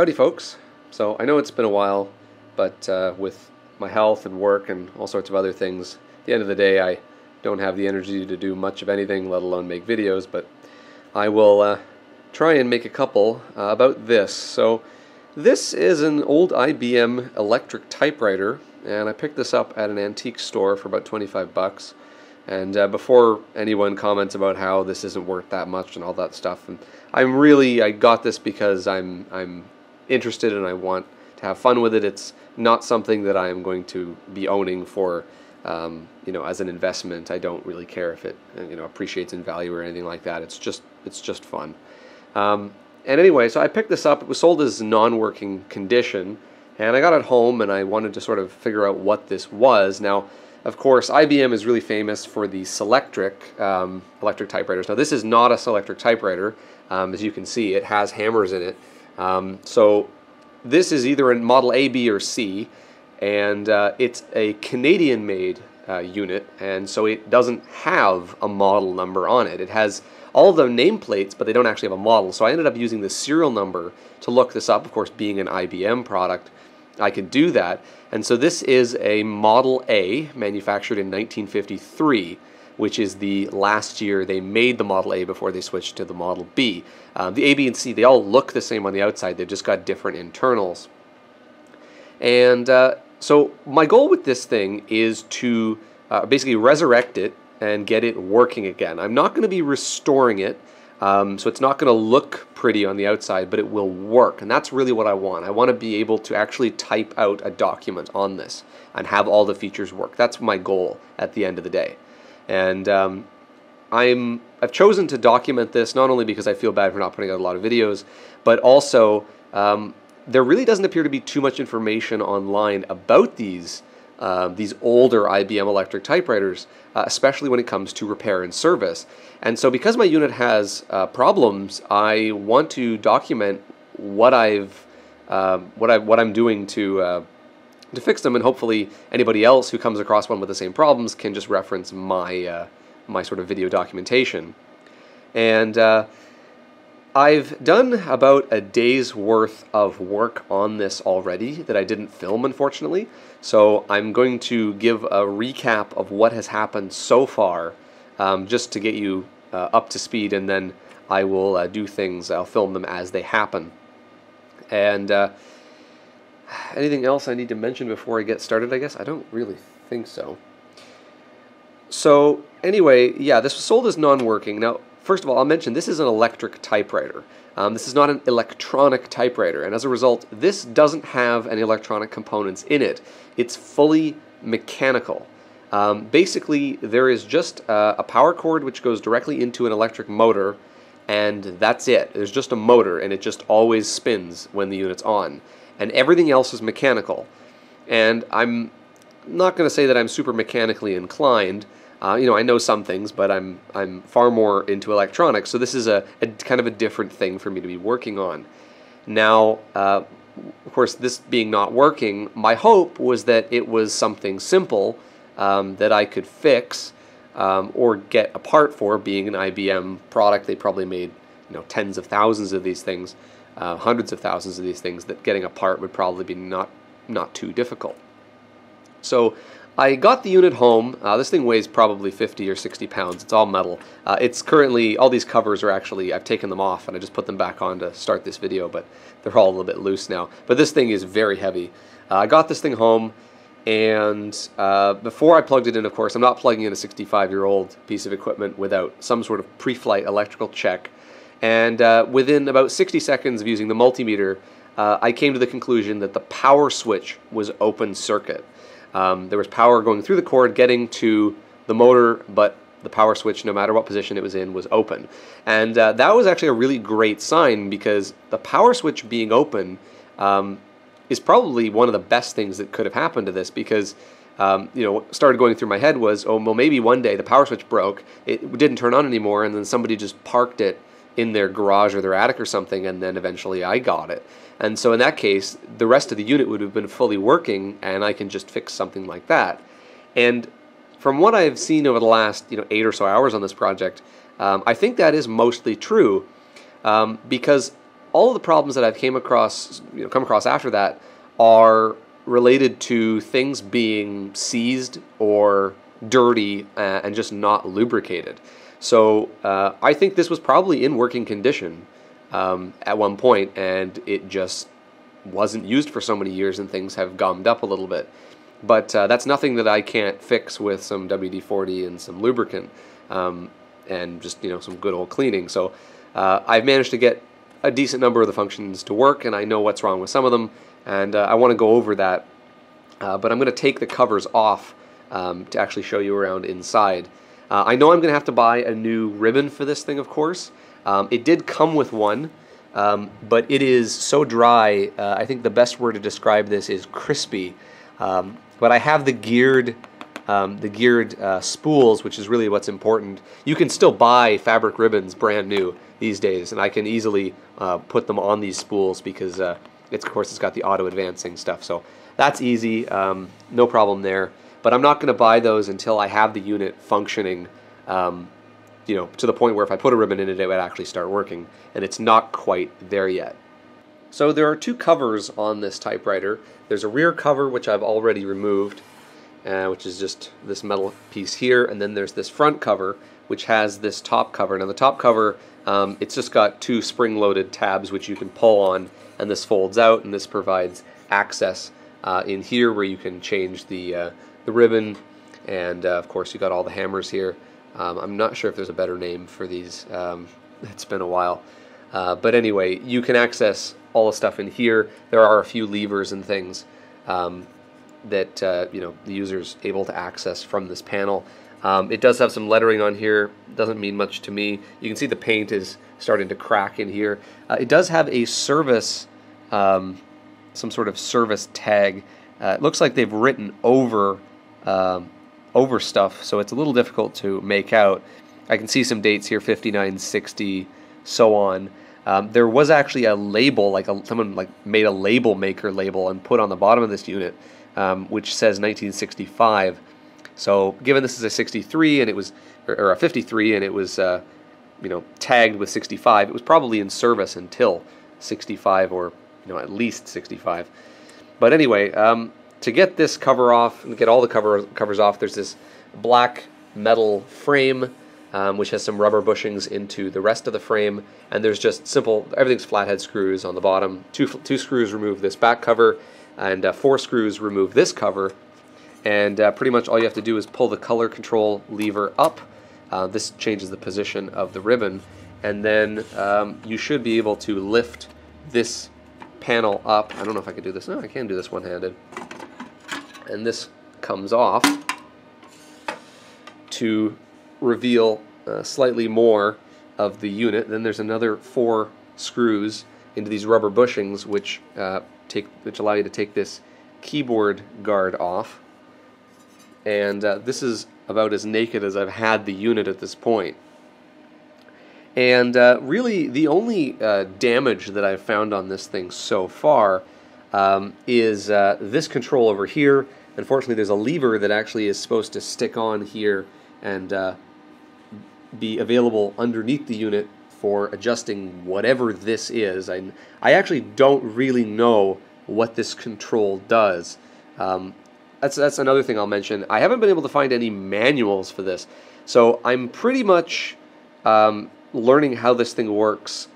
Howdy, folks. So I know it's been a while, but uh, with my health and work and all sorts of other things, at the end of the day, I don't have the energy to do much of anything, let alone make videos, but I will uh, try and make a couple uh, about this. So this is an old IBM electric typewriter, and I picked this up at an antique store for about 25 bucks. And uh, before anyone comments about how this isn't worth that much and all that stuff, and I'm really I got this because I'm I'm interested and I want to have fun with it. It's not something that I am going to be owning for um, you know as an investment. I don't really care if it you know appreciates in value or anything like that. It's just it's just fun. Um, and anyway, so I picked this up. It was sold as non-working condition, and I got it home and I wanted to sort of figure out what this was. Now of course, IBM is really famous for the Selectric um, electric typewriters. Now, this is not a Selectric typewriter. Um, as you can see, it has hammers in it. Um, so this is either in Model A, B, or C, and uh, it's a Canadian-made uh, unit, and so it doesn't have a model number on it. It has all the nameplates, but they don't actually have a model. So I ended up using the serial number to look this up, of course, being an IBM product. I could do that. And so this is a Model A manufactured in 1953, which is the last year they made the Model A before they switched to the Model B. Um, the A, B, and C, they all look the same on the outside. They've just got different internals. And uh, so my goal with this thing is to uh, basically resurrect it and get it working again. I'm not going to be restoring it. Um, so it's not going to look pretty on the outside, but it will work. And that's really what I want. I want to be able to actually type out a document on this and have all the features work. That's my goal at the end of the day. And um, I'm, I've chosen to document this not only because I feel bad for not putting out a lot of videos, but also um, there really doesn't appear to be too much information online about these uh, these older IBM electric typewriters, uh, especially when it comes to repair and service. And so because my unit has uh, problems, I want to document what I've um, what I what I'm doing to uh, to fix them, and hopefully anybody else who comes across one with the same problems can just reference my uh, my sort of video documentation. And uh, I've done about a day's worth of work on this already that I didn't film, unfortunately. So I'm going to give a recap of what has happened so far, um, just to get you uh, up to speed, and then I will uh, do things, I'll film them as they happen. And uh, anything else I need to mention before I get started, I guess? I don't really think so. So anyway, yeah, this was sold as non-working. Now, First of all, I'll mention this is an electric typewriter. Um, this is not an electronic typewriter, and as a result, this doesn't have any electronic components in it. It's fully mechanical. Um, basically, there is just uh, a power cord which goes directly into an electric motor, and that's it. There's just a motor, and it just always spins when the unit's on. And everything else is mechanical. And I'm not going to say that I'm super mechanically inclined, uh, you know, I know some things, but I'm I'm far more into electronics, so this is a, a kind of a different thing for me to be working on. Now, uh, of course, this being not working, my hope was that it was something simple um, that I could fix um, or get a part for. Being an IBM product, they probably made you know tens of thousands of these things, uh, hundreds of thousands of these things. That getting a part would probably be not not too difficult. So I got the unit home. Uh, this thing weighs probably 50 or 60 pounds. It's all metal. Uh, it's currently, all these covers are actually, I've taken them off and I just put them back on to start this video, but they're all a little bit loose now. But this thing is very heavy. Uh, I got this thing home and uh, before I plugged it in, of course, I'm not plugging in a 65-year-old piece of equipment without some sort of pre-flight electrical check. And uh, within about 60 seconds of using the multimeter, uh, I came to the conclusion that the power switch was open circuit. Um, there was power going through the cord getting to the motor, but the power switch, no matter what position it was in, was open. And uh, that was actually a really great sign because the power switch being open um, is probably one of the best things that could have happened to this because um, you know, what started going through my head was, oh, well, maybe one day the power switch broke, it didn't turn on anymore, and then somebody just parked it in their garage or their attic or something, and then eventually I got it. And so in that case, the rest of the unit would have been fully working, and I can just fix something like that. And from what I've seen over the last you know eight or so hours on this project, um, I think that is mostly true, um, because all of the problems that I've came across, you know, come across after that are related to things being seized or dirty uh, and just not lubricated. So uh, I think this was probably in working condition um, at one point, and it just wasn't used for so many years, and things have gummed up a little bit. But uh, that's nothing that I can't fix with some WD-40 and some lubricant, um, and just you know some good old cleaning. So uh, I've managed to get a decent number of the functions to work, and I know what's wrong with some of them, and uh, I want to go over that. Uh, but I'm going to take the covers off um, to actually show you around inside. Uh, I know I'm going to have to buy a new ribbon for this thing, of course. Um, it did come with one, um, but it is so dry. Uh, I think the best word to describe this is crispy. Um, but I have the geared, um, the geared uh, spools, which is really what's important. You can still buy fabric ribbons brand new these days, and I can easily uh, put them on these spools because uh, it's, of course, it's got the auto advancing stuff. So that's easy, um, no problem there. But I'm not going to buy those until I have the unit functioning, um, you know, to the point where if I put a ribbon in it, it would actually start working. And it's not quite there yet. So there are two covers on this typewriter. There's a rear cover, which I've already removed, uh, which is just this metal piece here. And then there's this front cover, which has this top cover. Now the top cover, um, it's just got two spring-loaded tabs which you can pull on, and this folds out, and this provides access uh, in here where you can change the uh, the ribbon, and uh, of course you got all the hammers here. Um, I'm not sure if there's a better name for these. Um, it's been a while. Uh, but anyway, you can access all the stuff in here. There are a few levers and things um, that uh, you know the user's able to access from this panel. Um, it does have some lettering on here. Doesn't mean much to me. You can see the paint is starting to crack in here. Uh, it does have a service, um, some sort of service tag. Uh, it looks like they've written over um, over stuff, so it's a little difficult to make out. I can see some dates here, 59, 60, so on. Um, there was actually a label, like a, someone like made a label maker label and put on the bottom of this unit, um, which says 1965. So given this is a 63 and it was, or, a 53 and it was, uh, you know, tagged with 65, it was probably in service until 65 or you know at least 65. But anyway, um, to get this cover off and get all the cover covers off, there's this black metal frame um, which has some rubber bushings into the rest of the frame, and there's just simple, everything's flathead screws on the bottom. Two, two screws remove this back cover, and uh, four screws remove this cover, and uh, pretty much all you have to do is pull the color control lever up. Uh, this changes the position of the ribbon, and then um, you should be able to lift this panel up. I don't know if I can do this. No, I can do this one-handed and this comes off to reveal uh, slightly more of the unit. Then there's another four screws into these rubber bushings which uh, take which allow you to take this keyboard guard off. And uh, this is about as naked as I've had the unit at this point. And uh, really, the only uh, damage that I've found on this thing so far um, is uh, this control over here Unfortunately, there's a lever that actually is supposed to stick on here and uh, be available underneath the unit for adjusting whatever this is. I, I actually don't really know what this control does. Um, that's, that's another thing I'll mention. I haven't been able to find any manuals for this. So I'm pretty much um, learning how this thing works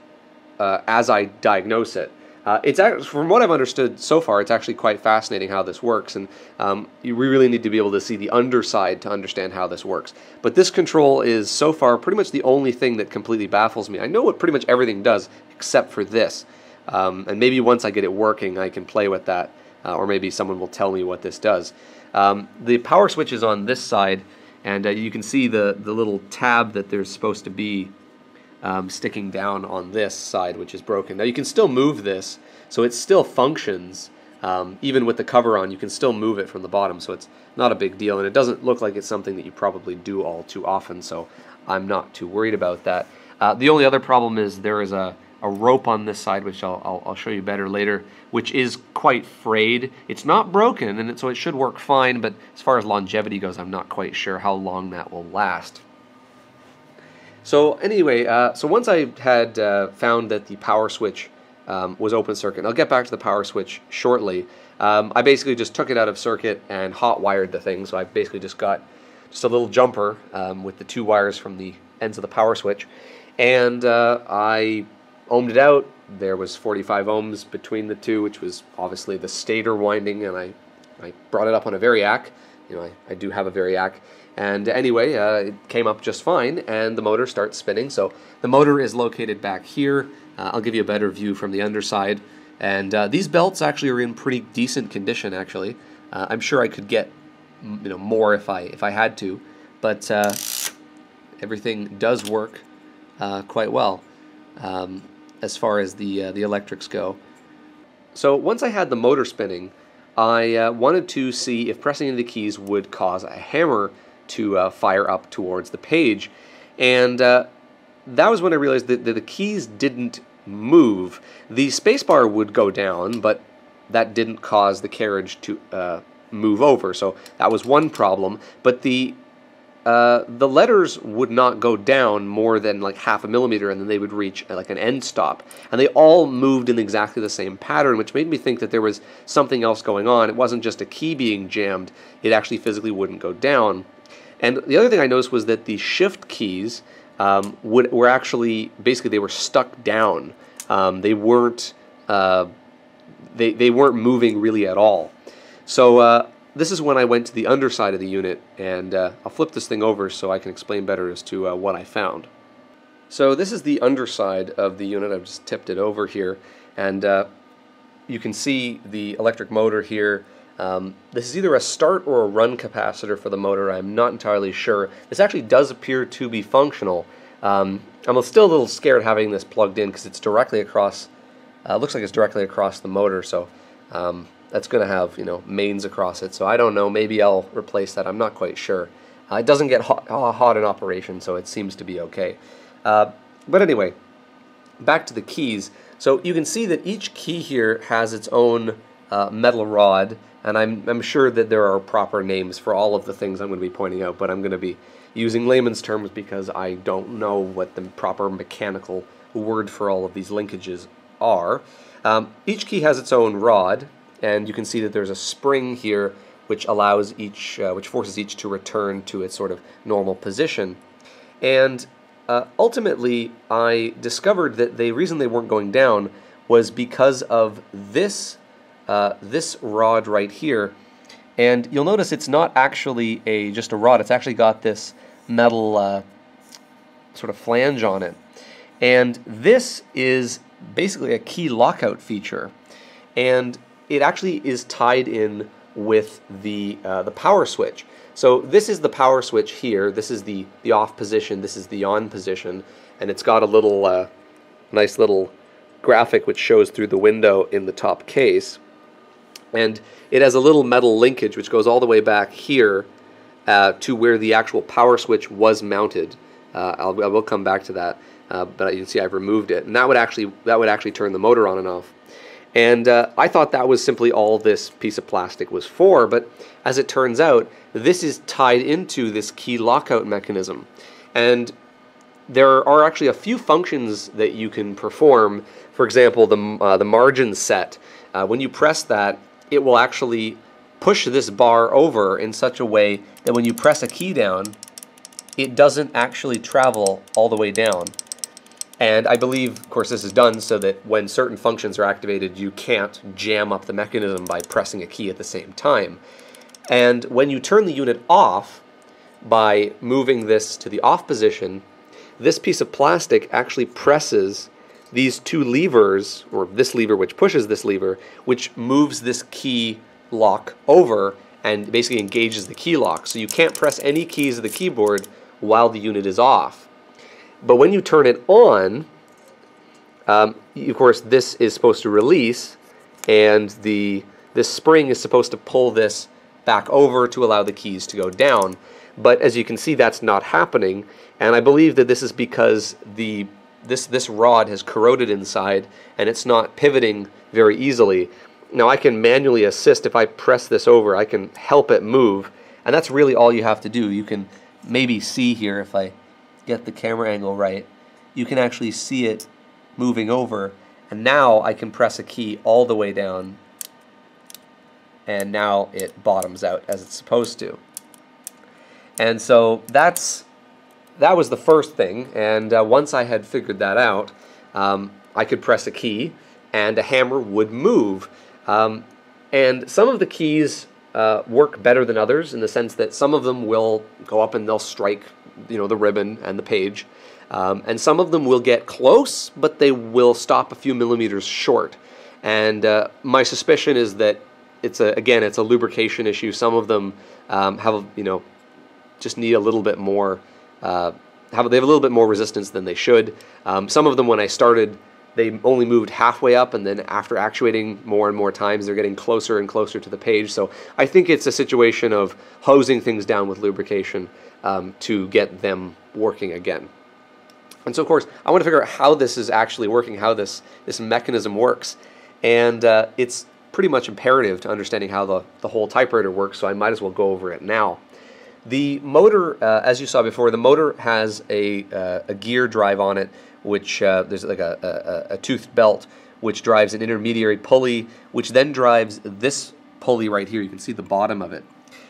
uh, as I diagnose it. Uh, it's actually, from what I've understood so far, it's actually quite fascinating how this works, and um, you really need to be able to see the underside to understand how this works. But this control is so far pretty much the only thing that completely baffles me. I know what pretty much everything does except for this, um, and maybe once I get it working, I can play with that, uh, or maybe someone will tell me what this does. Um, the power switch is on this side, and uh, you can see the the little tab that there's supposed to be um, sticking down on this side, which is broken. Now you can still move this, so it still functions. Um, even with the cover on, you can still move it from the bottom, so it's not a big deal. And it doesn't look like it's something that you probably do all too often, so I'm not too worried about that. Uh, the only other problem is there is a, a rope on this side, which I'll, I'll, I'll, show you better later, which is quite frayed. It's not broken, and it, so it should work fine, but as far as longevity goes, I'm not quite sure how long that will last. So anyway, uh, so once I had uh, found that the power switch um, was open circuit. And I'll get back to the power switch shortly. Um, I basically just took it out of circuit and hot wired the thing. So I basically just got just a little jumper um, with the two wires from the ends of the power switch. And uh, I ohmed it out. There was 45 ohms between the two, which was obviously the stator winding, and I, I brought it up on a variac. You know, I, I do have a variac. And anyway, uh, it came up just fine, and the motor starts spinning. So the motor is located back here. Uh, I'll give you a better view from the underside. And uh, these belts actually are in pretty decent condition, actually. Uh, I'm sure I could get you know more if I if I had to, but uh, everything does work uh, quite well um, as far as the the electrics go. So once I had the motor spinning, I wanted to see if pressing the keys would cause a hammer to uh, fire up towards the page, and uh, that was when I realized that, the keys didn't move. The spacebar would go down, but that didn't cause the carriage to uh, move over. So that was one problem. But the uh, the letters would not go down more than like half a millimeter and then they would reach like an end stop. And they all moved in exactly the same pattern, which made me think that there was something else going on. It wasn't just a key being jammed, it actually physically wouldn't go down. And the other thing I noticed was that the shift keys um, would, were actually, basically they were stuck down. Um, they weren't, uh, they, they weren't moving really at all. So uh, this is when I went to the underside of the unit, and uh, I'll flip this thing over so I can explain better as to uh, what I found. So this is the underside of the unit. I've just tipped it over here, and uh, you can see the electric motor here. Um, this is either a start or a run capacitor for the motor. I'm not entirely sure. This actually does appear to be functional. Um, I'm still a little scared having this plugged in because it's directly across, uh, looks like it's directly across the motor, so um, that's going to have you know mains across it. So I don't know. Maybe I'll replace that. I'm not quite sure. Uh, it doesn't get hot, hot, in operation, so it seems to be okay. Uh, but anyway, back to the keys. So you can see that each key here has its own uh, metal rod, and I'm, I'm sure that there are proper names for all of the things I'm going to be pointing out, but I'm going to be using layman's terms because I don't know what the proper mechanical word for all of these linkages are. Um, each key has its own rod, and you can see that there's a spring here which allows each, uh, which forces each to return to its sort of normal position. And uh, ultimately, I discovered that the reason they weren't going down was because of this, uh, this rod right here. And you'll notice it's not actually a just a rod. It's actually got this metal uh, sort of flange on it. And this is basically a key lockout feature. And it actually is tied in with the, uh, the power switch. So this is the power switch here. This is the, the off position. This is the on position. And it's got a little uh, nice little graphic which shows through the window in the top case. And it has a little metal linkage which goes all the way back here uh, to where the actual power switch was mounted. Uh, I'll, I will come back to that, uh, but you can see I've removed it. And that would actually that would actually turn the motor on and off. And uh, I thought that was simply all this piece of plastic was for, but as it turns out, this is tied into this key lockout mechanism. And there are actually a few functions that you can perform. For example, the, uh, the margin set. Uh, when you press that, it will actually push this bar over in such a way that when you press a key down, it doesn't actually travel all the way down. And I believe, of course, this is done so that when certain functions are activated, you can't jam up the mechanism by pressing a key at the same time. And when you turn the unit off by moving this to the off position, this piece of plastic actually presses these two levers, or this lever which pushes this lever, which moves this key lock over and basically engages the key lock. So you can't press any keys of the keyboard while the unit is off. But when you turn it on, um, of course, this is supposed to release, and the this spring is supposed to pull this back over to allow the keys to go down. But as you can see, that's not happening, and I believe that this is because the this this rod has corroded inside, and it's not pivoting very easily. Now I can manually assist if I press this over, I can help it move, and that's really all you have to do. You can maybe see here if I get the camera angle right, you can actually see it moving over. And now I can press a key all the way down and now it bottoms out as it's supposed to. And so that's that was the first thing. And uh, once I had figured that out, um, I could press a key and a hammer would move. Um, and some of the keys uh, work better than others in the sense that some of them will go up and they'll strike, you know, the ribbon and the page. Um, and some of them will get close, but they will stop a few millimeters short. And uh, my suspicion is that it's a again it's a lubrication issue. Some of them um, have you know just need a little bit more uh, have they have a little bit more resistance than they should. Um, some of them when I started they only moved halfway up and then after actuating more and more times they're getting closer and closer to the page so i think it's a situation of hosing things down with lubrication um, to get them working again and so of course i want to figure out how this is actually working how this this mechanism works and uh, it's pretty much imperative to understanding how the, the whole typewriter works, so I might as well go over it now. The motor, uh, as you saw before, the motor has a, uh, a gear drive on it, which uh, there's like a, a, a, toothed belt, which drives an intermediary pulley, which then drives this pulley right here. You can see the bottom of it.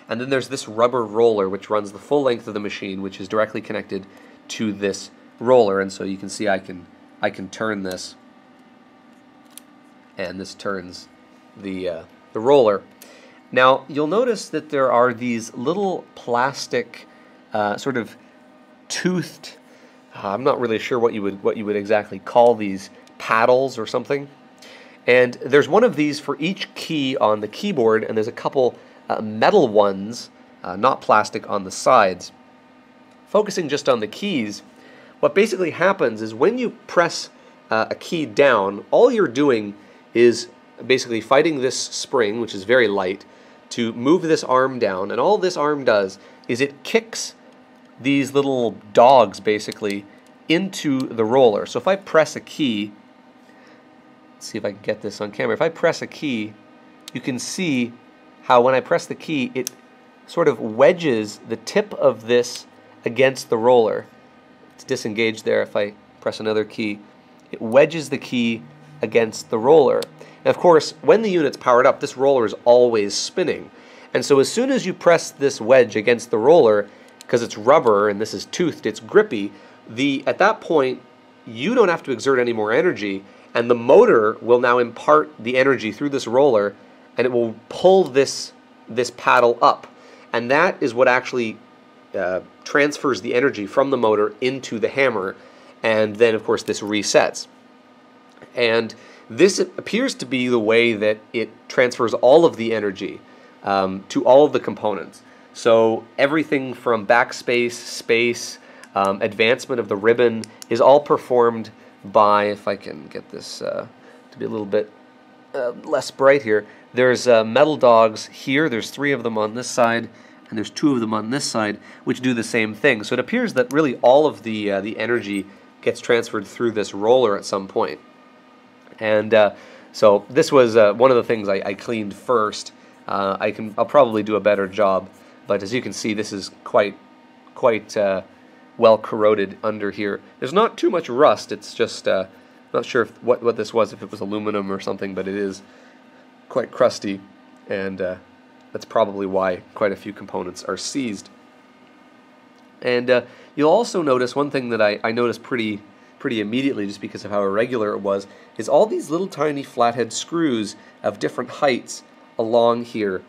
And then there's this rubber roller, which runs the full length of the machine, which is directly connected to this roller. And so you can see I can, I can turn this, and this turns the, uh, the roller. Now, you'll notice that there are these little plastic uh, sort of toothed, uh, I'm not really sure what you would what you would exactly call these paddles or something. And there's one of these for each key on the keyboard, and there's a couple uh, metal ones, uh, not plastic, on the sides. Focusing just on the keys, what basically happens is when you press uh, a key down, all you're doing is basically fighting this spring, which is very light, to move this arm down. And all this arm does is it kicks these little dogs, basically, into the roller. So if I press a key, let's see if I can get this on camera. If I press a key, you can see how when I press the key, it sort of wedges the tip of this against the roller. It's disengaged there if I press another key. It wedges the key against the roller. And of course, when the unit's powered up, this roller is always spinning. And so as soon as you press this wedge against the roller, because it's rubber and this is toothed, it's grippy, the at that point, you don't have to exert any more energy, and the motor will now impart the energy through this roller, and it will pull this, this paddle up. And that is what actually uh, transfers the energy from the motor into the hammer, and then, of course, this resets. And this appears to be the way that it transfers all of the energy um, to all of the components. So everything from backspace, space, um, advancement of the ribbon is all performed by, if I can get this uh, to be a little bit uh, less bright here, there's uh, metal dogs here, there's three of them on this side, and there's two of them on this side, which do the same thing. So it appears that really all of the, uh, the energy gets transferred through this roller at some point. And uh, so this was uh, one of the things I, I cleaned first. Uh, I can I'll probably do a better job, but as you can see, this is quite quite uh, well corroded under here. There's not too much rust. It's just not sure if, what what this was, if it was aluminum or something, but it is quite crusty, and uh, that's probably why quite a few components are seized. And you'll also notice one thing that I, I noticed pretty pretty immediately just because of how irregular it was, is all these little tiny flathead screws of different heights along here.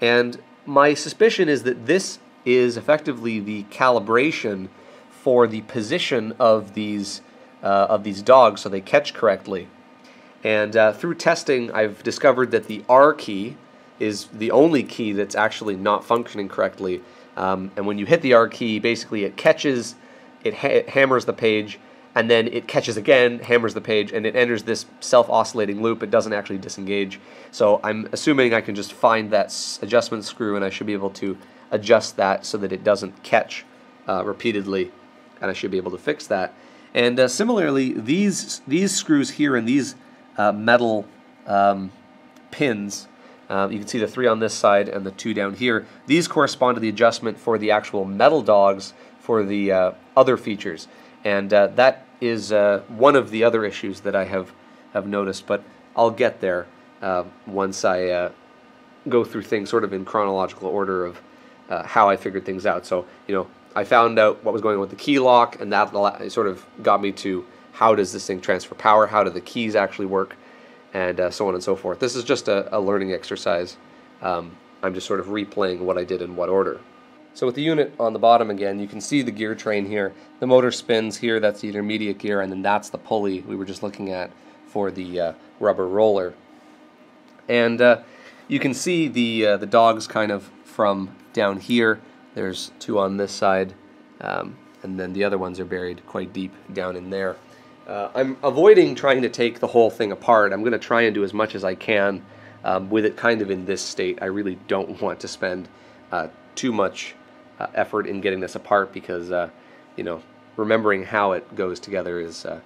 And my suspicion is that this is effectively the calibration for the position of these uh, of these dogs so they catch correctly. And uh, through testing, I've discovered that the R key is the only key that's actually not functioning correctly. Um, and when you hit the R key, basically it catches, it, ha it hammers the page, and then it catches again, hammers the page, and it enters this self-oscillating loop. It doesn't actually disengage. So I'm assuming I can just find that adjustment screw, and I should be able to adjust that so that it doesn't catch uh, repeatedly, and I should be able to fix that. And uh, similarly, these these screws here and these uh, metal um, pins, uh, you can see the three on this side and the two down here. These correspond to the adjustment for the actual metal dogs for the uh, other features. And uh, that is uh, one of the other issues that I have have noticed, but I'll get there uh, once I go through things sort of in chronological order of how I figured things out. So, you know, I found out what was going on with the key lock, and that sort of got me to how does this thing transfer power, how do the keys actually work, and uh, so on and so forth. This is just a, a learning exercise. Um, I'm just sort of replaying what I did in what order. So with the unit on the bottom again, you can see the gear train here. The motor spins here, that's the intermediate gear, and then that's the pulley we were just looking at for the uh, rubber roller. And uh, you can see the, uh, the dogs kind of from down here. There's two on this side, um, and then the other ones are buried quite deep down in there. Uh, I'm avoiding trying to take the whole thing apart. I'm going to try and do as much as I can um, with it kind of in this state. I really don't want to spend uh, too much uh, effort in getting this apart because, uh, you know, remembering how it goes together is uh,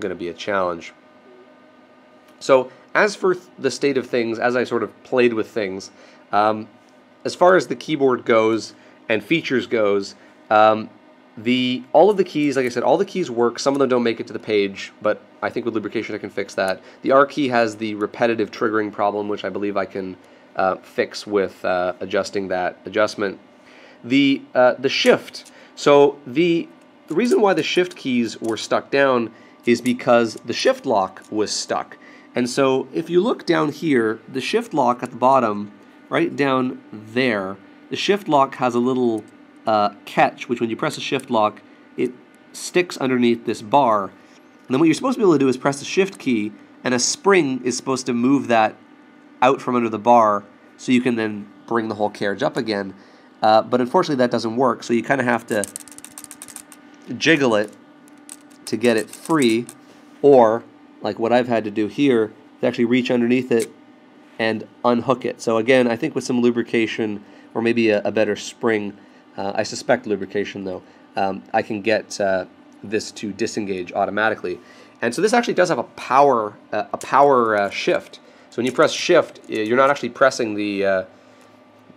going to be a challenge. So as for the state of things, as I sort of played with things, um, as far as the keyboard goes and features goes, um, the all of the keys, like I said, all the keys work. Some of them don't make it to the page, but I think with lubrication I can fix that. The R key has the repetitive triggering problem, which I believe I can uh, fix with uh, adjusting that adjustment. The uh, the shift. So the the reason why the shift keys were stuck down is because the shift lock was stuck. And so if you look down here, the shift lock at the bottom, right down there, the shift lock has a little uh, catch, which when you press the shift lock, it sticks underneath this bar. And then what you're supposed to be able to do is press the shift key, and a spring is supposed to move that out from under the bar so you can then bring the whole carriage up again. Uh, but unfortunately that doesn't work, so you kind of have to jiggle it to get it free, or like what I've had to do here, to actually reach underneath it and unhook it. So again, I think with some lubrication or maybe a, a better spring, uh, I suspect lubrication though, um, I can get uh, this to disengage automatically. And so this actually does have a power, uh, a power uh, shift. So when you press shift, you're not actually pressing the, uh,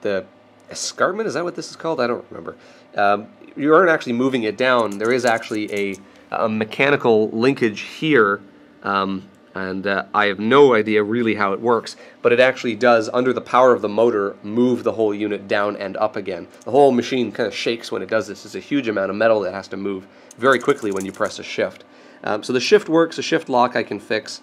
the escarpment, is that what this is called? I don't remember. Um, you aren't actually moving it down. There is actually a, a mechanical linkage here um, and uh, I have no idea really how it works, but it actually does, under the power of the motor, move the whole unit down and up again. The whole machine kind of shakes when it does this. It's a huge amount of metal that has to move very quickly when you press a shift. Um, so the shift works, the shift lock I can fix.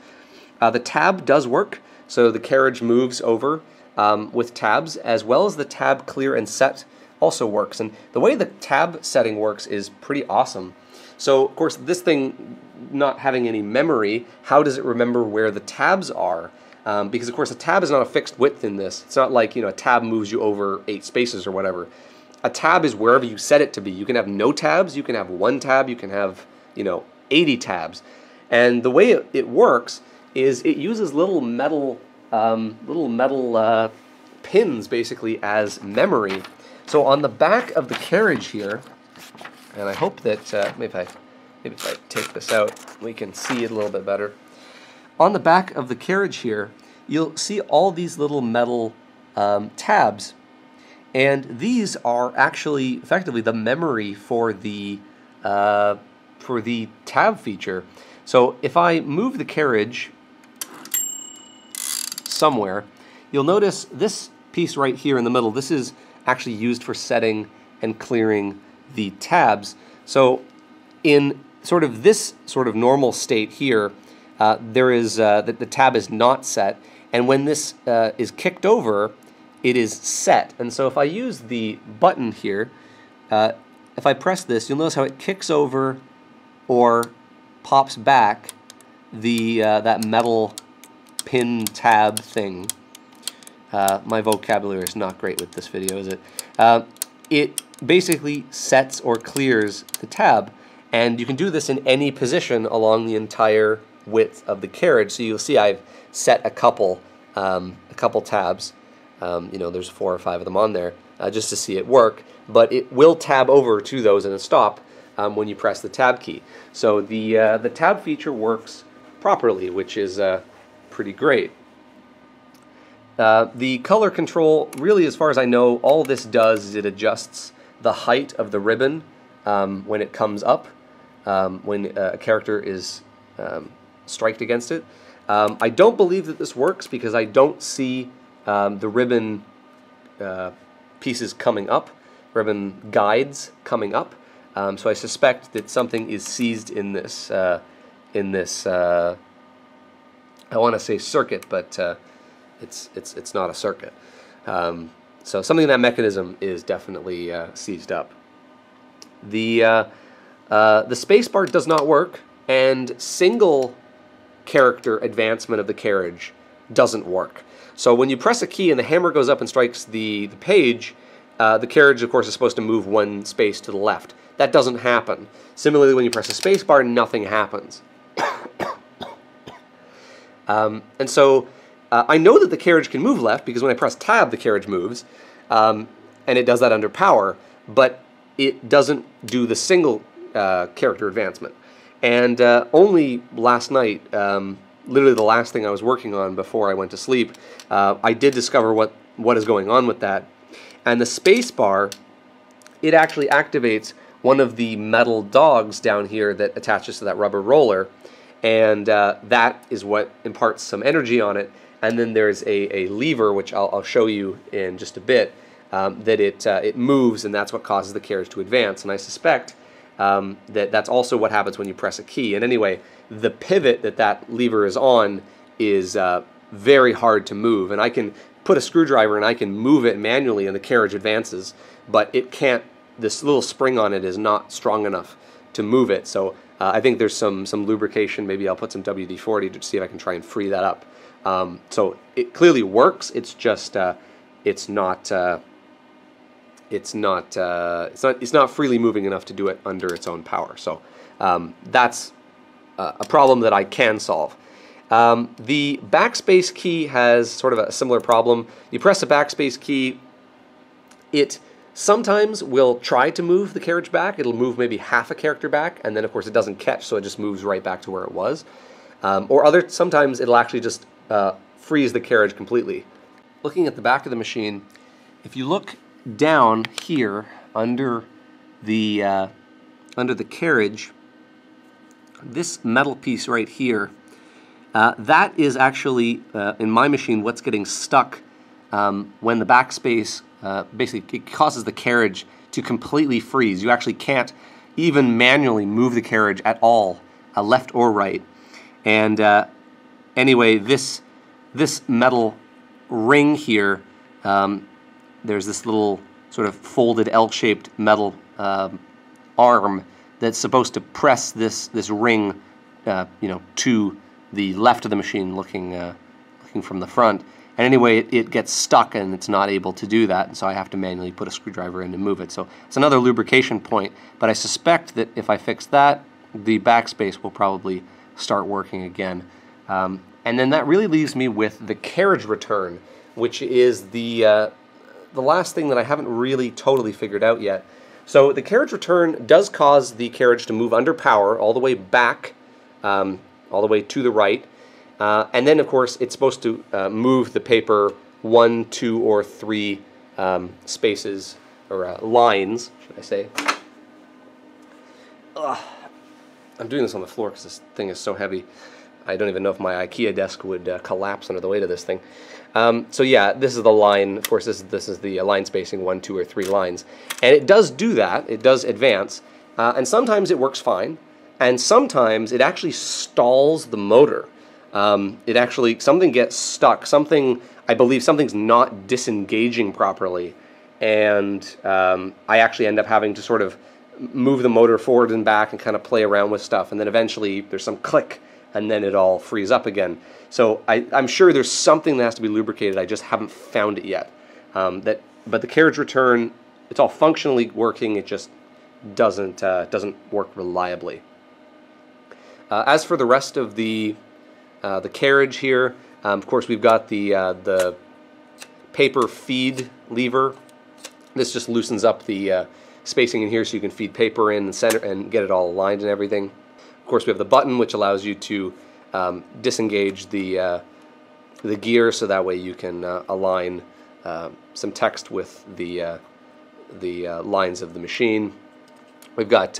Uh, the tab does work, so the carriage moves over um, with tabs, as well as the tab clear and set also works. And the way the tab setting works is pretty awesome. So, of course, this thing not having any memory, how does it remember where the tabs are? Um, because of course a tab is not a fixed width in this. It's not like you know a tab moves you over eight spaces or whatever. A tab is wherever you set it to be. You can have no tabs, you can have one tab, you can have you know 80 tabs. And the way it, it works is it uses little metal um, little metal uh, pins basically as memory. So on the back of the carriage here, and I hope that uh, maybe if I maybe if I take this out, we can see it a little bit better. On the back of the carriage here, you'll see all these little metal um, tabs, and these are actually effectively the memory for the uh, for the tab feature. So if I move the carriage somewhere, you'll notice this piece right here in the middle. This is actually used for setting and clearing the tabs. So in sort of this sort of normal state here, uh, there is uh, the, the, tab is not set, and when this uh, is kicked over, it is set. And so if I use the button here, uh, if I press this, you'll notice how it kicks over or pops back the uh, that metal pin tab thing. Uh, my vocabulary is not great with this video, is it? it basically sets or clears the tab. And you can do this in any position along the entire width of the carriage. So you'll see I've set a couple, um, a couple tabs. Um, you know, there's four or five of them on there uh, just to see it work. But it will tab over to those and stop um, when you press the tab key. So the, uh, the tab feature works properly, which is uh, pretty great. Uh, the color control, really as far as I know, all this does is it adjusts the height of the ribbon um, when it comes up, um, when uh, a character is um, striked against it. Um, I don't believe that this works because I don't see um, the ribbon uh, pieces coming up, ribbon guides coming up. Um, so I suspect that something is seized in this uh, in this. Uh, I want to say circuit, but uh, it's it's it's not a circuit. Um, so something in that mechanism is definitely uh, seized up. The uh, uh, the spacebar does not work, and single character advancement of the carriage doesn't work. So when you press a key and the hammer goes up and strikes the, the page, uh, the carriage, of course, is supposed to move one space to the left. That doesn't happen. Similarly, when you press a spacebar, nothing happens. um, and so uh, I know that the carriage can move left because when I press tab, the carriage moves, um, and it does that under power, but it doesn't do the single uh, character advancement. And uh, only last night, um, literally the last thing I was working on before I went to sleep, uh, I did discover what, what is going on with that. And the space bar, it actually activates one of the metal dogs down here that attaches to that rubber roller. And uh, that is what imparts some energy on it. And then there's a, a lever, which I'll, I'll show you in just a bit, um, that it, uh, it moves and that's what causes the carriage to advance. And I suspect um, that that's also what happens when you press a key. And anyway, the pivot that that lever is on is uh, very hard to move. And I can put a screwdriver and I can move it manually and the carriage advances, but it can't, this little spring on it is not strong enough to move it. So uh, I think there's some, some lubrication. Maybe I'll put some WD-40 to see if I can try and free that up. Um, so it clearly works. It's just, uh, it's not, uh, it's not uh, it's not it's not freely moving enough to do it under its own power. So um, that's uh, a problem that I can solve. Um, the backspace key has sort of a similar problem. You press the backspace key, it sometimes will try to move the carriage back. It'll move maybe half a character back, and then of course it doesn't catch, so it just moves right back to where it was. Um, or other sometimes it'll actually just uh, freeze the carriage completely. Looking at the back of the machine, if you look down here under the uh, under the carriage, this metal piece right here, uh, that is actually uh, in my machine what's getting stuck um, when the backspace uh, basically it causes the carriage to completely freeze. You actually can't even manually move the carriage at all, uh, left or right. And uh, anyway, this this metal ring here um, there's this little sort of folded L-shaped metal um, arm that's supposed to press this this ring, uh, you know, to the left of the machine, looking uh, looking from the front. And anyway, it, it, gets stuck and it's not able to do that, and so I have to manually put a screwdriver in to move it. So it's another lubrication point, but I suspect that if I fix that, the backspace will probably start working again. Um, and then that really leaves me with the carriage return, which is the uh, the last thing that I haven't really totally figured out yet. So the carriage return does cause the carriage to move under power all the way back, um, all the way to the right. Uh, and then, of course, it's supposed to uh, move the paper one, two, or three um, spaces, or uh, lines, should I say. Ugh. I'm doing this on the floor because this thing is so heavy. I don't even know if my IKEA desk would uh, collapse under the weight of this thing. Um, so yeah, this is the line. Of course, this is, this is the line spacing, one, two, or three lines. And it does do that. It does advance. Uh, and sometimes it works fine. And sometimes it actually stalls the motor. Um, it actually, something gets stuck. Something, I believe something's not disengaging properly. And um, I actually end up having to sort of move the motor forward and back and kind of play around with stuff. And then eventually there's some click and then it all frees up again. So I, am sure there's something that has to be lubricated. I just haven't found it yet. Um, that, but the carriage return, it's all functionally working. It just doesn't uh, doesn't work reliably. Uh, as for the rest of the uh, the carriage here, um, of course we've got the uh, the paper feed lever. This just loosens up the uh, spacing in here so you can feed paper in and center and get it all aligned and everything. Course, we have the button, which allows you to um, disengage the, uh, the gear so that way you can uh, align uh, some text with the, uh, the uh, lines of the machine. We've got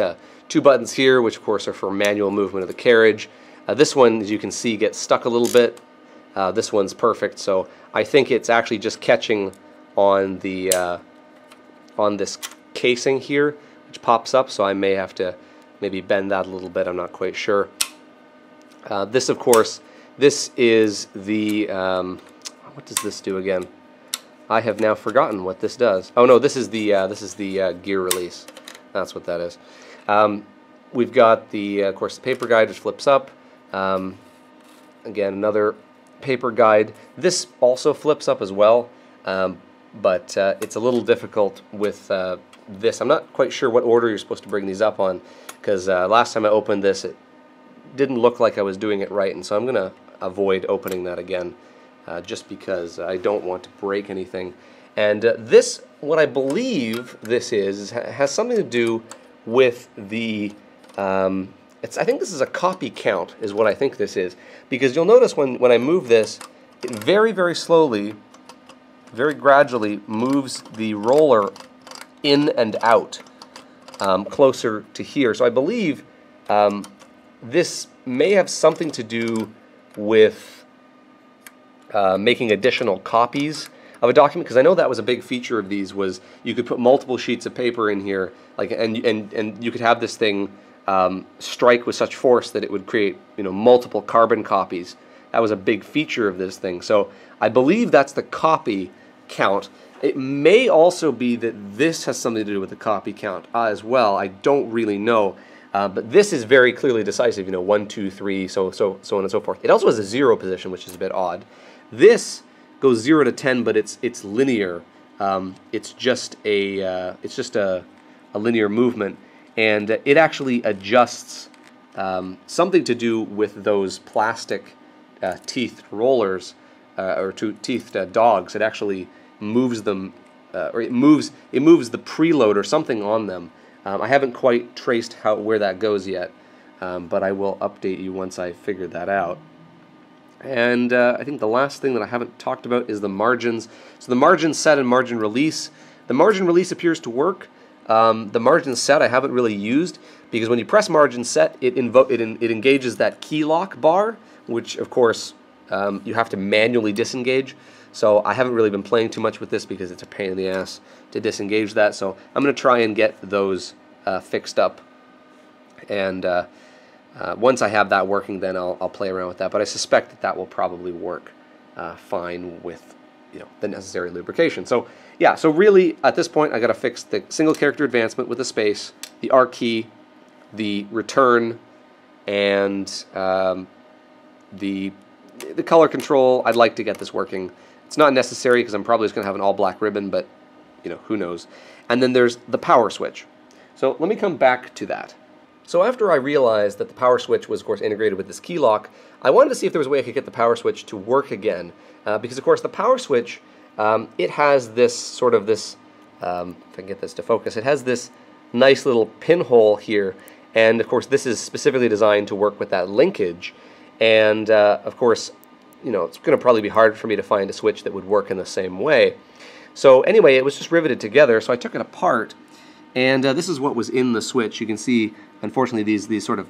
two buttons here, which of course are for manual movement of the carriage. This one, as you can see, gets stuck a little bit. This one's perfect, so I think it's actually just catching on the on this casing here, which pops up, so I may have to maybe bend that a little bit, I'm not quite sure. Uh, this, of course, this is the, um, what does this do again? I have now forgotten what this does. Oh no, this is the, uh, this is the uh, gear release. That's what that is. Um, we've got the, uh, of course, the paper guide which flips up. Um, again, another paper guide. This also flips up as well, um, but uh, it's a little difficult with uh, this. I'm not quite sure what order you're supposed to bring these up on because uh, last time I opened this it didn't look like I was doing it right and so I'm going to avoid opening that again uh, just because I don't want to break anything. And uh, this, what I believe this is, has something to do with the, um, it's, I think this is a copy count is what I think this is. Because you'll notice when, when I move this, it very, very slowly, very gradually moves the roller in and out um, closer to here. So I believe um, this may have something to do with uh, making additional copies of a document because I know that was a big feature of these was you could put multiple sheets of paper in here like and and and you could have this thing um, strike with such force that it would create you know multiple carbon copies. That was a big feature of this thing. So I believe that's the copy count. It may also be that this has something to do with the copy count uh, as well. I don't really know. Uh, but this is very clearly decisive, you know, one, two, three, so, so, so on and so forth. It also has a zero position, which is a bit odd. This goes zero to 10, but it's, it's linear. Um, it's just a, uh, it's just a, a linear movement. And it actually adjusts um, something to do with those plastic uh, teethed rollers uh, or teethed uh, dogs. It actually moves them, uh, or it moves it moves the preload or something on them. Um, I haven't quite traced how where that goes yet, um, but I will update you once I figure that out. And uh, I think the last thing that I haven't talked about is the margins. So the margin set and margin release. The margin release appears to work. Um, the margin set I haven't really used because when you press margin set, it, it, it engages that key lock bar, which of course um, you have to manually disengage. So I haven't really been playing too much with this because it's a pain in the ass to disengage that. So I'm going to try and get those uh, fixed up. And uh, uh, once I have that working, then I'll, I'll, play around with that. But I suspect that that will probably work uh, fine with you know the necessary lubrication. So yeah, so really at this point I got to fix the single character advancement with the space, the R key, the return, and um, the the color control. I'd like to get this working it's not necessary because I'm probably just going to have an all black ribbon, but you know, who knows. And then there's the power switch. So let me come back to that. So after I realized that the power switch was, of course, integrated with this key lock, I wanted to see if there was a way I could get the power switch to work again. Uh, because, of course, the power switch, um, it has this sort of this, um, if I can get this to focus, it has this nice little pinhole here. And, of course, this is specifically designed to work with that linkage. And, uh, of course, you know, it's going to probably be hard for me to find a switch that would work in the same way. So anyway, it was just riveted together, so I took it apart, and uh, this is what was in the switch. You can see, unfortunately, these these sort of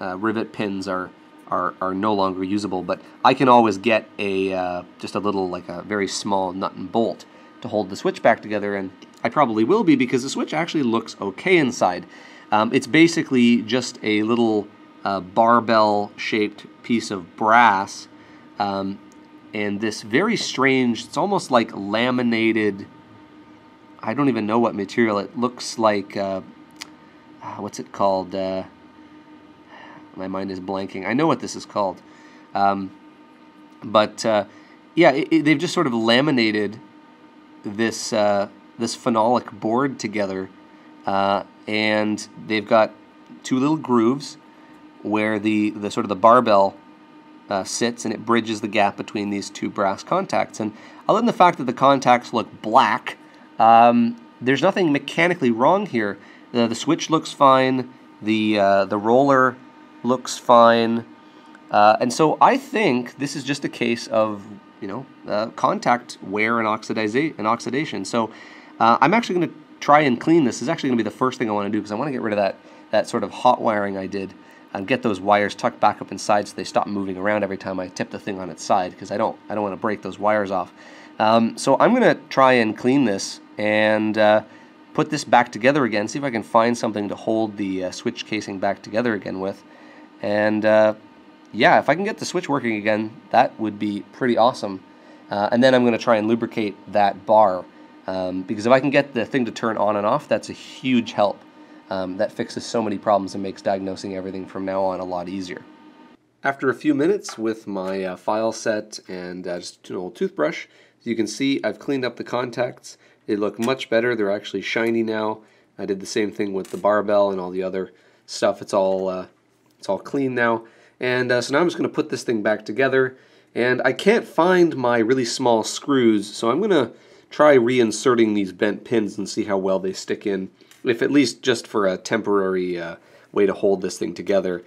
uh, rivet pins are, are are no longer usable, but I can always get a uh, just a little, like a very small nut and bolt to hold the switch back together, and I probably will be because the switch actually looks okay inside. Um, it's basically just a little uh, barbell-shaped piece of brass um, and this very strange, it's almost like laminated, I don't even know what material. It looks like, uh, uh, what's it called? Uh, my mind is blanking. I know what this is called. Um, but uh, yeah, it, it, they've just sort of laminated this, uh, this phenolic board together. Uh, and they've got two little grooves where the, the sort of the barbell uh, sits and it bridges the gap between these two brass contacts. And other than the fact that the contacts look black, um, there's nothing mechanically wrong here. The, the switch looks fine, the, uh, the roller looks fine, uh, and so I think this is just a case of you know uh, contact wear and, oxidiza- and oxidation. So uh, I'm actually going to try and clean this. This is actually going to be the first thing I want to do because I want to get rid of that, that sort of hot wiring I did uh, get those wires tucked back up inside so they stop moving around every time I tip the thing on its side because I don't I don't want to break those wires off. Um, so I'm going to try and clean this and uh, put this back together again, see if I can find something to hold the uh, switch casing back together again with. And uh, yeah, if I can get the switch working again, that would be pretty awesome. Uh, and then I'm going to try and lubricate that bar um, because if I can get the thing to turn on and off, that's a huge help. Um, that fixes so many problems and makes diagnosing everything from now on a lot easier. After a few minutes with my uh, file set and uh, just an old toothbrush, you can see I've cleaned up the contacts. They look much better. They're actually shiny now. I did the same thing with the barbell and all the other stuff. It's all uh, it's all clean now. And uh, so now I'm just going to put this thing back together. And I can't find my really small screws, so I'm going to try reinserting these bent pins and see how well they stick in, if at least just for a temporary uh, way to hold this thing together.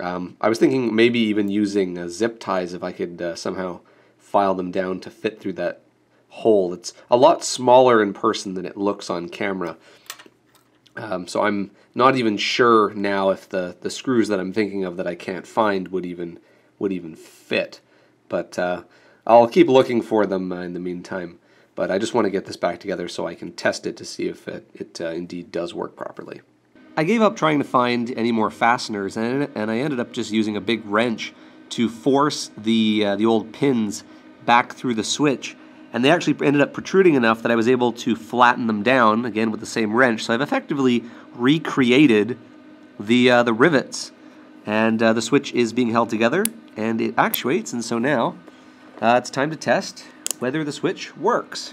Um, I was thinking maybe even using uh, zip ties if I could uh, somehow file them down to fit through that hole. It's a lot smaller in person than it looks on camera. Um, so I'm not even sure now if the, the screws that I'm thinking of that I can't find would even would even fit. But uh, I'll keep looking for them uh, in the meantime. But I just want to get this back together so I can test it to see if it, it uh, indeed does work properly. I gave up trying to find any more fasteners, and, and I ended up just using a big wrench to force the, uh, the old pins back through the switch. And they actually ended up protruding enough that I was able to flatten them down, again with the same wrench. So I've effectively recreated the, uh, the rivets. And uh, the switch is being held together, and it actuates, and so now uh, it's time to test whether the switch works.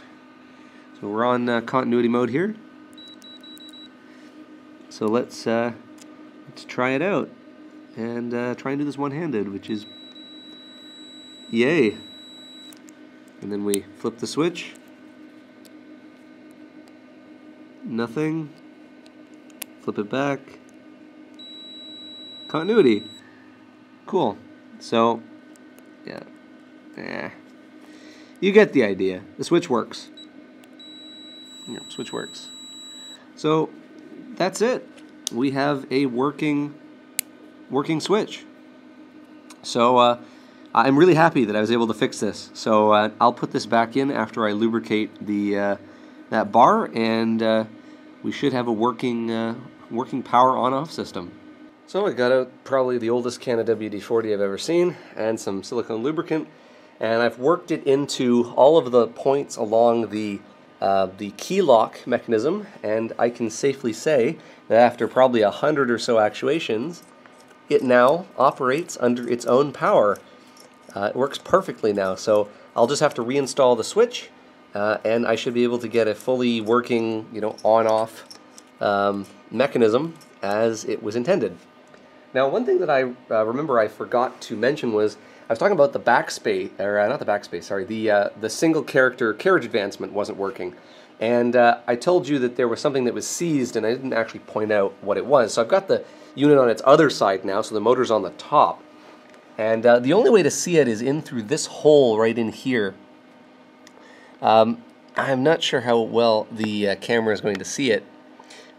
So we're on uh, continuity mode here. So let's uh, let's try it out and uh, try and do this one-handed, which is yay. And then we flip the switch. Nothing. Flip it back. Continuity. Cool. So, yeah. Yeah. You get the idea. The switch works. Yeah, switch works. So that's it. We have a working working switch. So uh, I'm really happy that I was able to fix this. So uh, I'll put this back in after I lubricate the uh, that bar, and uh, we should have a working uh, working power on-off system. So I got out probably the oldest can of WD-40 I've ever seen, and some silicone lubricant and I've worked it into all of the points along the uh, the key lock mechanism, and I can safely say that after probably a hundred or so actuations, it now operates under its own power. Uh, it works perfectly now, so I'll just have to reinstall the switch, uh, and I should be able to get a fully working, you know, on-off um, mechanism as it was intended. Now, one thing that I uh, remember I forgot to mention was was talking about the backspace, or uh, not the backspace, sorry, the uh, the single character carriage advancement wasn't working. And uh, I told you that there was something that was seized, and I didn't actually point out what it was. So I've got the unit on its other side now, so the motor's on the top. And uh, the only way to see it is in through this hole right in here. Um, I'm not sure how well the uh, camera is going to see it,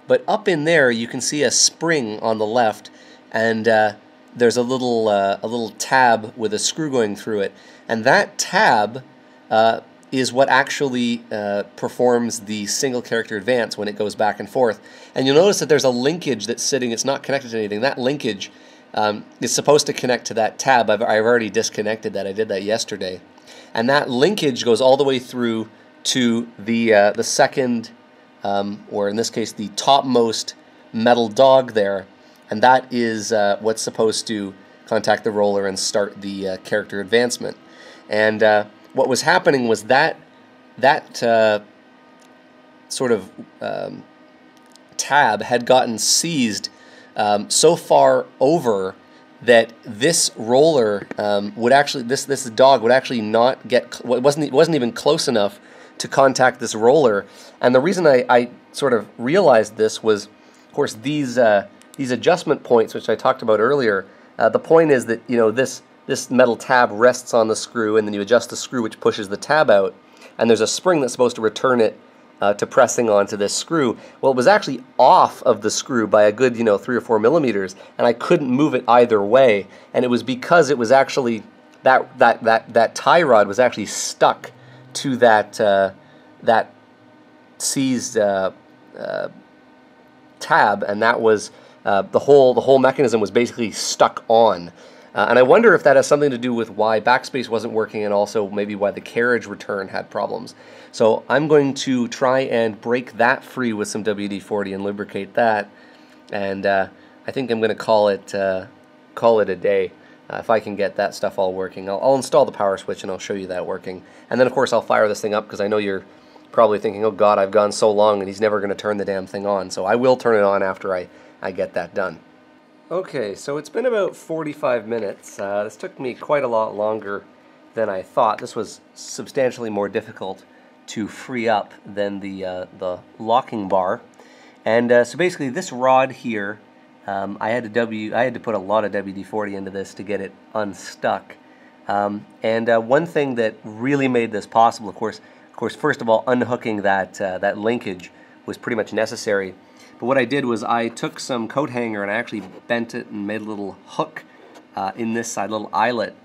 but up in there you can see a spring on the left, and uh, there's a little uh, a little tab with a screw going through it, and that tab uh, is what actually uh, performs the single character advance when it goes back and forth. And you'll notice that there's a linkage that's sitting; it's not connected to anything. That linkage um, is supposed to connect to that tab. I've, I've already disconnected that. I did that yesterday, and that linkage goes all the way through to the uh, the second, um, or in this case, the topmost metal dog there and that is uh, what's supposed to contact the roller and start the uh, character advancement. And uh, what was happening was that that uh, sort of um, tab had gotten seized um, so far over that this roller um, would actually this this dog would actually not get it wasn't it wasn't even close enough to contact this roller. And the reason I, I sort of realized this was, of course, these uh, these adjustment points, which I talked about earlier, uh, the point is that you know this this metal tab rests on the screw, and then you adjust the screw, which pushes the tab out, and there's a spring that's supposed to return it uh, to pressing onto this screw. Well, it was actually off of the screw by a good, you know, three or four millimeters, and I couldn't move it either way. And it was because it was actually that that that that tie rod was actually stuck to that uh, that seized uh, uh tab, and that was uh, the whole the whole mechanism was basically stuck on. Uh, and I wonder if that has something to do with why backspace wasn't working and also maybe why the carriage return had problems. So I'm going to try and break that free with some WD-40 and lubricate that. And uh, I think I'm going to call it uh, call it a day. Uh, if I can get that stuff all working, I'll, I'll install the power switch and I'll show you that working. And then of course I'll fire this thing up because I know you're probably thinking, oh God, I've gone so long and he's never going to turn the damn thing on. So I will turn it on after I, I get that done. Okay, so it's been about 45 minutes. Uh, this took me quite a lot longer than I thought. This was substantially more difficult to free up than the, uh, the locking bar. And uh, so basically this rod here, um, I had to W, I had to put a lot of WD-40 into this to get it unstuck. Um, and uh, one thing that really made this possible, of course, of course, first of all, unhooking that uh, that linkage was pretty much necessary. But what I did was I took some coat hanger and I actually bent it and made a little hook uh, in this side, little eyelet.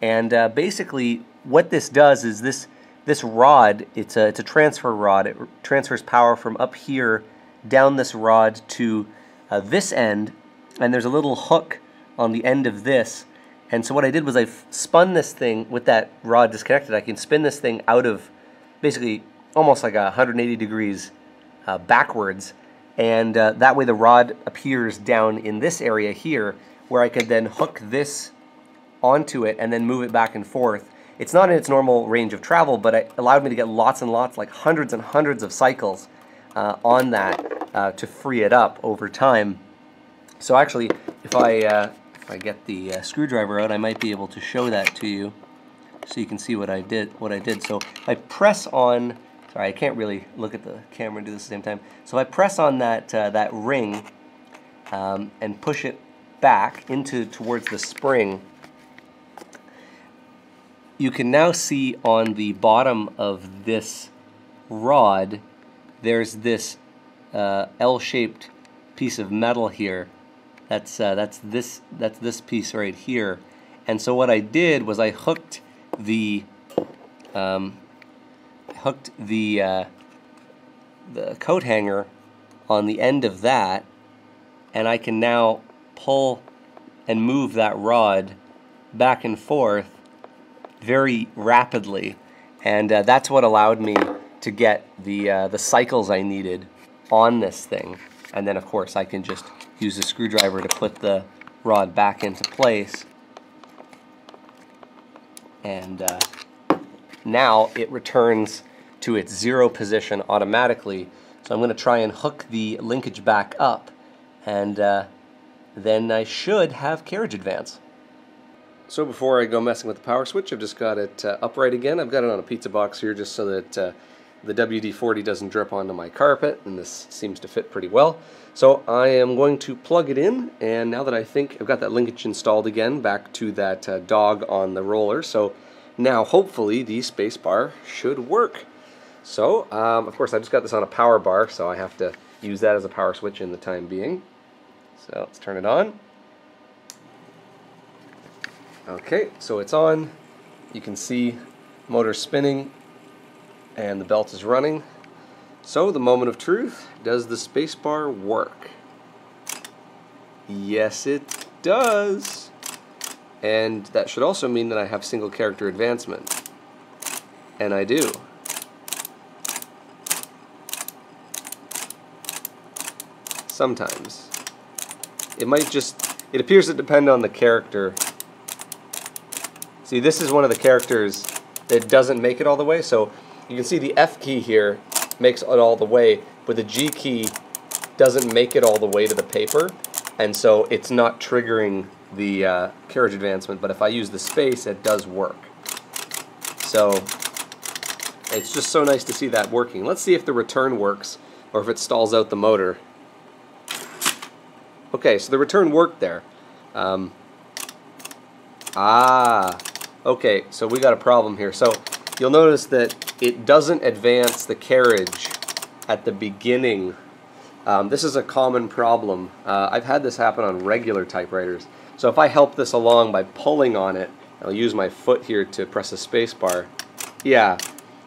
And uh, basically what this does is this this rod, it's a, it's a transfer rod. It transfers power from up here down this rod to uh, this end. And there's a little hook on the end of this. And so what I did was I spun this thing with that rod disconnected. I can spin this thing out of basically almost like a 180 degrees uh, backwards and uh, that way the rod appears down in this area here where I could then hook this onto it and then move it back and forth. It's not in its normal range of travel, but it allowed me to get lots and lots, like hundreds and hundreds of cycles uh, on that uh, to free it up over time. So actually, if I, uh, if I get the uh, screwdriver out, I might be able to show that to you so you can see what I did. What I did. So I press on Sorry, I can't really look at the camera and do this at the same time. So if I press on that, uh, that ring um, and push it back into towards the spring, you can now see on the bottom of this rod, there's this uh, L-shaped piece of metal here. That's uh, that's this that's this piece right here. And so what I did was I hooked the um, hooked the uh, the coat hanger on the end of that and I can now pull and move that rod back and forth very rapidly. And uh, that's what allowed me to get the uh, the cycles I needed on this thing. And then of course I can just use a screwdriver to put the rod back into place. And uh, now it returns to its zero position automatically. So I'm going to try and hook the linkage back up and uh, then I should have carriage advance. So before I go messing with the power switch, I've just got it uh, upright again. I've got it on a pizza box here just so that uh, the WD-40 doesn't drip onto my carpet, and this seems to fit pretty well. So I am going to plug it in, and now that I think I've got that linkage installed again, back to that uh, dog on the roller, so now hopefully the spacebar should work. So, um, of course, I just got this on a power bar, so I have to use that as a power switch in the time being. So let's turn it on. Okay, so it's on. You can see motor spinning and the belt is running. So the moment of truth, does the spacebar work? Yes, it does. And that should also mean that I have single character advancement. And I do. Sometimes. It might just, it appears to depend on the character. See, this is one of the characters that doesn't make it all the way, so you can see the F key here makes it all the way, but the G key doesn't make it all the way to the paper, and so it's not triggering the uh, carriage advancement, but if I use the space, it does work. So it's just so nice to see that working. Let's see if the return works, or if it stalls out the motor. Okay, so the return worked there. Um, ah, okay, so we got a problem here. So you'll notice that it doesn't advance the carriage at the beginning. Um, this is a common problem. Uh, I've had this happen on regular typewriters. So if I help this along by pulling on it, I'll use my foot here to press a spacebar. Yeah,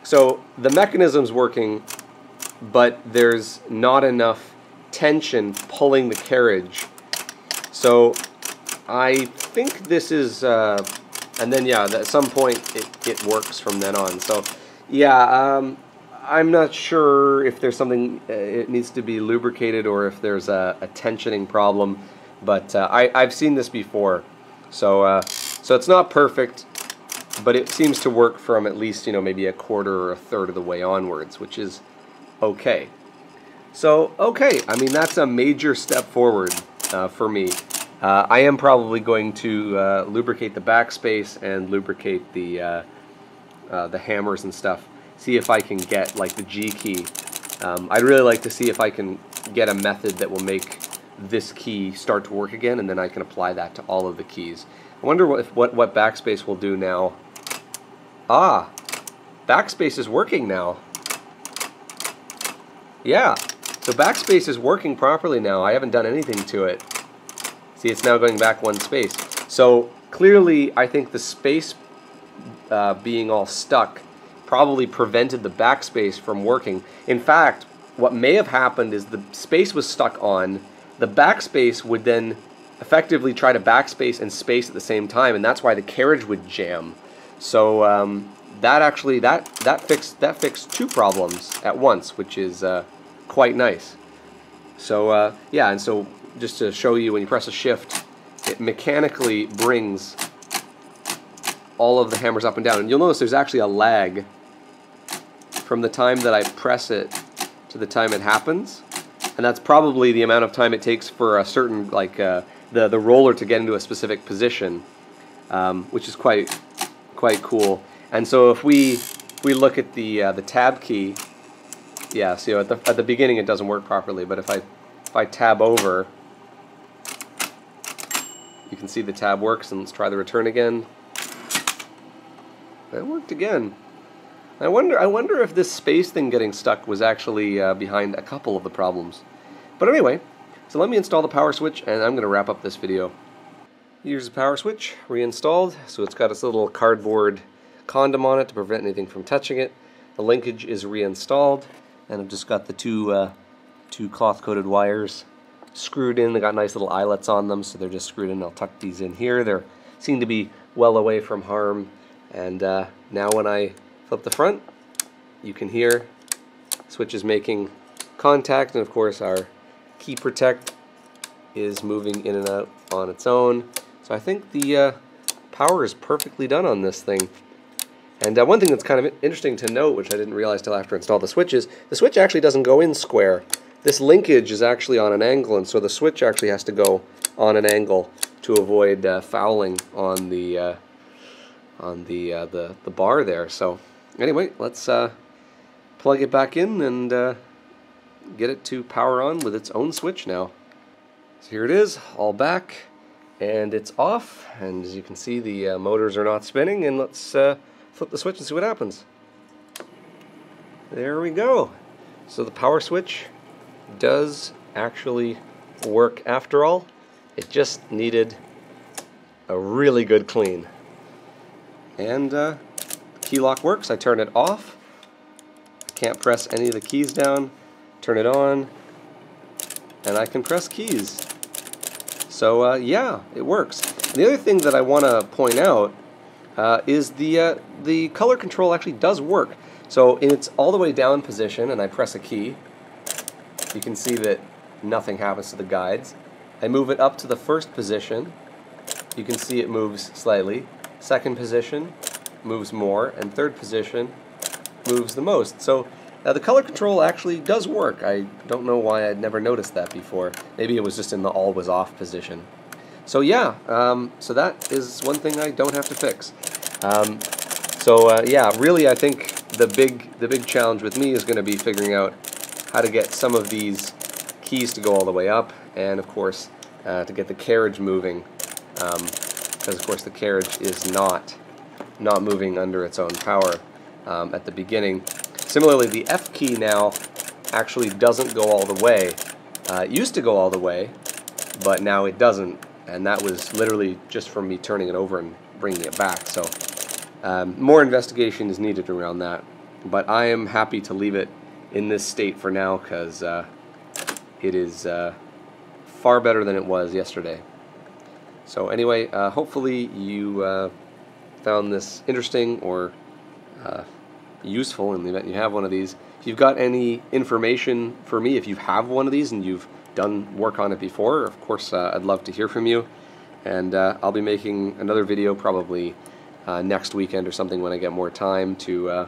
so the mechanism's working, but there's not enough tension pulling the carriage. So I think this is, uh, and then yeah, at some point it, it works from then on. So yeah, um, I'm not sure if there's something, uh, it needs to be lubricated or if there's a, a tensioning problem, but uh, I, I've seen this before. So, uh, so it's not perfect, but it seems to work from at least, you know, maybe a quarter or a third of the way onwards, which is okay. So, okay, I mean, that's a major step forward uh, for me. Uh, I am probably going to uh, lubricate the backspace and lubricate the, uh, uh, the hammers and stuff. See if I can get like the G key. Um, I'd really like to see if I can get a method that will make this key start to work again and then I can apply that to all of the keys. I wonder what, what, what backspace will do now. Ah, backspace is working now. Yeah, so backspace is working properly now. I haven't done anything to it. See, it's now going back one space. So clearly, I think the space uh, being all stuck probably prevented the backspace from working. In fact, what may have happened is the space was stuck on, the backspace would then effectively try to backspace and space at the same time, and that's why the carriage would jam. So um, that actually that that fixed that fixed two problems at once, which is uh, quite nice. So uh, yeah, and so just to show you, when you press a shift, it mechanically brings all of the hammers up and down. And you'll notice there's actually a lag from the time that I press it to the time it happens. And that's probably the amount of time it takes for a certain, like, uh, the, the roller to get into a specific position, um, which is quite, quite cool. And so if we, if we look at the, uh, the tab key, yeah, so at the, at the beginning it doesn't work properly, but if I, if I tab over, you can see the tab works, and let's try the return again. It worked again. I wonder, I wonder if this space thing getting stuck was actually uh, behind a couple of the problems. But anyway, so let me install the power switch, and I'm going to wrap up this video. Here's the power switch, reinstalled. So it's got this little cardboard condom on it to prevent anything from touching it. The linkage is reinstalled, and I've just got the two, uh, two cloth-coated wires screwed in. They got nice little eyelets on them, so they're just screwed in. I'll tuck these in here. They seem to be well away from harm. And uh, now when I flip the front, you can hear switch is making contact, and of course our key protect is moving in and out on its own. So I think the uh, power is perfectly done on this thing. And uh, one thing that's kind of interesting to note, which I didn't realize till after I installed the switch, is the switch actually doesn't go in square this linkage is actually on an angle, and so the switch actually has to go on an angle to avoid uh, fouling on the uh, on the, uh, the the bar there. So anyway, let's uh, plug it back in and uh, get it to power on with its own switch now. So here it is, all back, and it's off. And as you can see, the motors are not spinning. And let's flip the switch and see what happens. There we go. So the power switch does actually work after all. It just needed a really good clean. And uh, key lock works. I turn it off. I can't press any of the keys down. Turn it on. And I can press keys. So uh, yeah, it works. The other thing that I want to point out uh, is the, uh, the color control actually does work. So in its all the way down position, and I press a key, you can see that nothing happens to the guides. I move it up to the first position. You can see it moves slightly. Second position moves more, and third position moves the most. So uh, the color control actually does work. I don't know why I'd never noticed that before. Maybe it was just in the always off position. So yeah, um, so that is one thing I don't have to fix. Um, so uh, yeah, really I think the big the big challenge with me is going to be figuring out how to get some of these keys to go all the way up, and of course uh, to get the carriage moving, because um, of course the carriage is not not moving under its own power um, at the beginning. Similarly, the F key now actually doesn't go all the way. Uh, it used to go all the way, but now it doesn't, and that was literally just from me turning it over and bringing it back. So um, more investigation is needed around that, but I am happy to leave it in this state for now because uh, it is uh, far better than it was yesterday. So anyway, uh, hopefully you uh, found this interesting or uh, useful in the event you have one of these. If you've got any information for me, if you have one of these and you've done work on it before, of course uh, I'd love to hear from you. And uh, I'll be making another video probably uh, next weekend or something when I get more time to uh,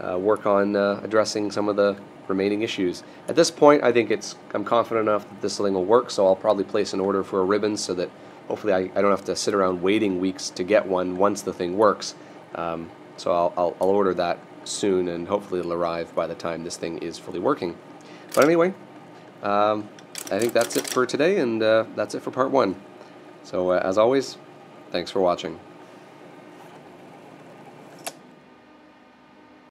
uh, work on addressing some of the remaining issues. At this point, I think it's I'm confident enough that this thing will work, so I'll probably place an order for a ribbon so that hopefully I, I don't have to sit around waiting weeks to get one once the thing works. Um, so I'll, I'll, I'll order that soon, and hopefully it'll arrive by the time this thing is fully working. But anyway, um, I think that's it for today, and uh, that's it for part one. So uh, as always, thanks for watching.